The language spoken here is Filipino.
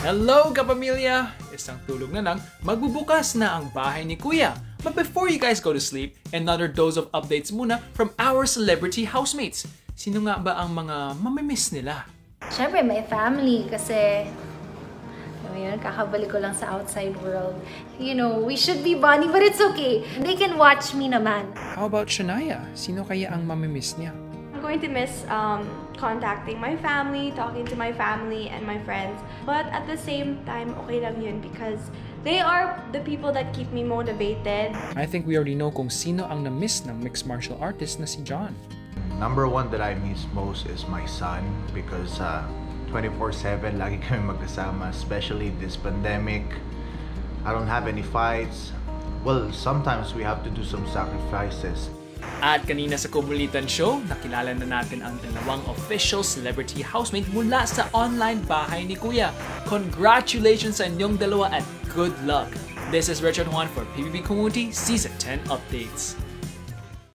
Hello kapamilya! Isang tulog na lang, magbubukas na ang bahay ni Kuya. But before you guys go to sleep, another dose of updates muna from our celebrity housemates. Sino nga ba ang mga mamimiss nila? Siyempre, may family kasi yun, kakabalik ko lang sa outside world. You know, we should be bonding, but it's okay. They can watch me naman. How about Shania? Sino kaya ang mamimiss niya? I'm going to miss um, contacting my family, talking to my family and my friends. But at the same time, okay lang yun because they are the people that keep me motivated. I think we already know kung sino ang na-miss ng mixed martial artist na si John. Number one that I miss most is my son because uh, 24-7 lagi kami magkasama, especially this pandemic. I don't have any fights. Well, sometimes we have to do some sacrifices. At kanina sa Kumulitan Show, nakilala na natin ang dalawang official celebrity housemate mula sa online bahay ni Kuya. Congratulations sa inyong dalawa at good luck! This is Richard Juan for PBB Kumuti Season 10 Updates.